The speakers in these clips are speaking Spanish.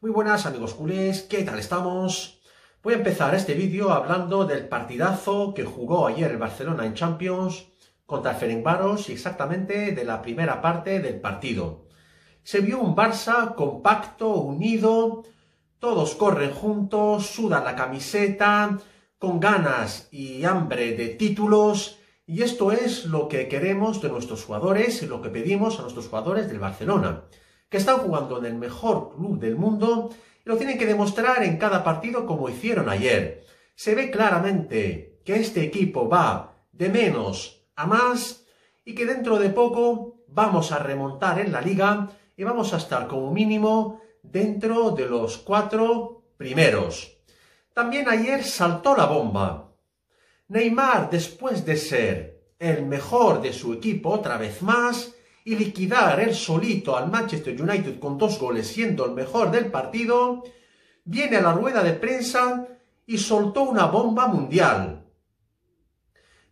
Muy buenas amigos culés, ¿qué tal estamos? Voy a empezar este vídeo hablando del partidazo que jugó ayer el Barcelona en Champions contra el Ferencváros y exactamente de la primera parte del partido. Se vio un Barça compacto, unido, todos corren juntos, sudan la camiseta, con ganas y hambre de títulos, y esto es lo que queremos de nuestros jugadores y lo que pedimos a nuestros jugadores del Barcelona que están jugando en el mejor club del mundo y lo tienen que demostrar en cada partido como hicieron ayer. Se ve claramente que este equipo va de menos a más y que dentro de poco vamos a remontar en la liga y vamos a estar como mínimo dentro de los cuatro primeros. También ayer saltó la bomba. Neymar, después de ser el mejor de su equipo otra vez más, y liquidar él solito al Manchester United con dos goles siendo el mejor del partido, viene a la rueda de prensa y soltó una bomba mundial.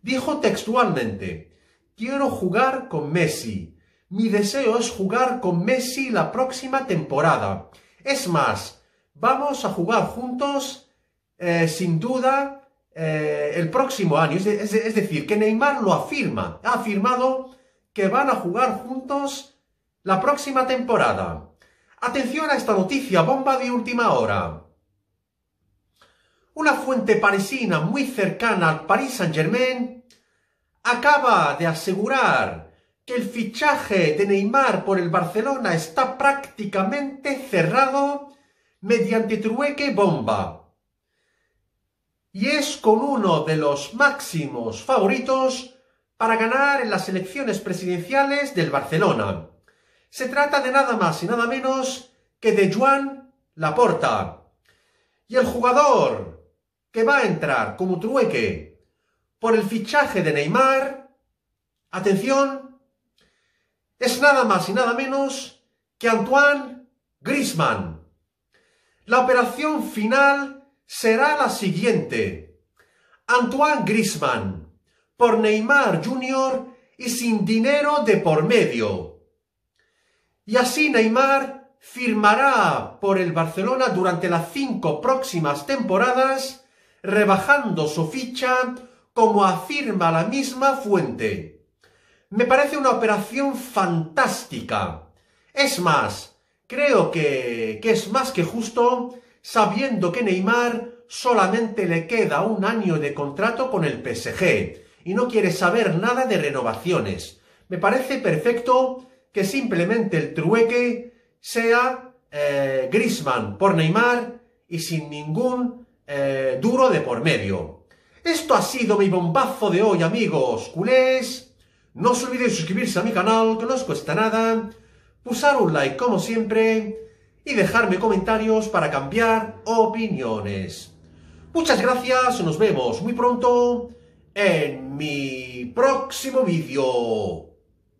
Dijo textualmente, quiero jugar con Messi. Mi deseo es jugar con Messi la próxima temporada. Es más, vamos a jugar juntos, eh, sin duda, eh, el próximo año. Es, es decir, que Neymar lo afirma. Ha afirmado que van a jugar juntos la próxima temporada. Atención a esta noticia bomba de última hora. Una fuente parisina muy cercana al Paris Saint-Germain acaba de asegurar que el fichaje de Neymar por el Barcelona está prácticamente cerrado mediante trueque bomba. Y es con uno de los máximos favoritos para ganar en las elecciones presidenciales del Barcelona. Se trata de nada más y nada menos que de Joan Laporta. Y el jugador que va a entrar como trueque por el fichaje de Neymar, atención, es nada más y nada menos que Antoine Griezmann. La operación final será la siguiente. Antoine Griezmann por Neymar Jr. y sin dinero de por medio. Y así Neymar firmará por el Barcelona durante las cinco próximas temporadas, rebajando su ficha como afirma la misma fuente. Me parece una operación fantástica. Es más, creo que, que es más que justo sabiendo que Neymar solamente le queda un año de contrato con el PSG y no quiere saber nada de renovaciones. Me parece perfecto que simplemente el trueque sea eh, Grisman por Neymar y sin ningún eh, duro de por medio. Esto ha sido mi bombazo de hoy, amigos culés. No os olvidéis suscribirse a mi canal, que no os cuesta nada, pulsar un like como siempre y dejarme comentarios para cambiar opiniones. Muchas gracias, nos vemos muy pronto en mi próximo vídeo.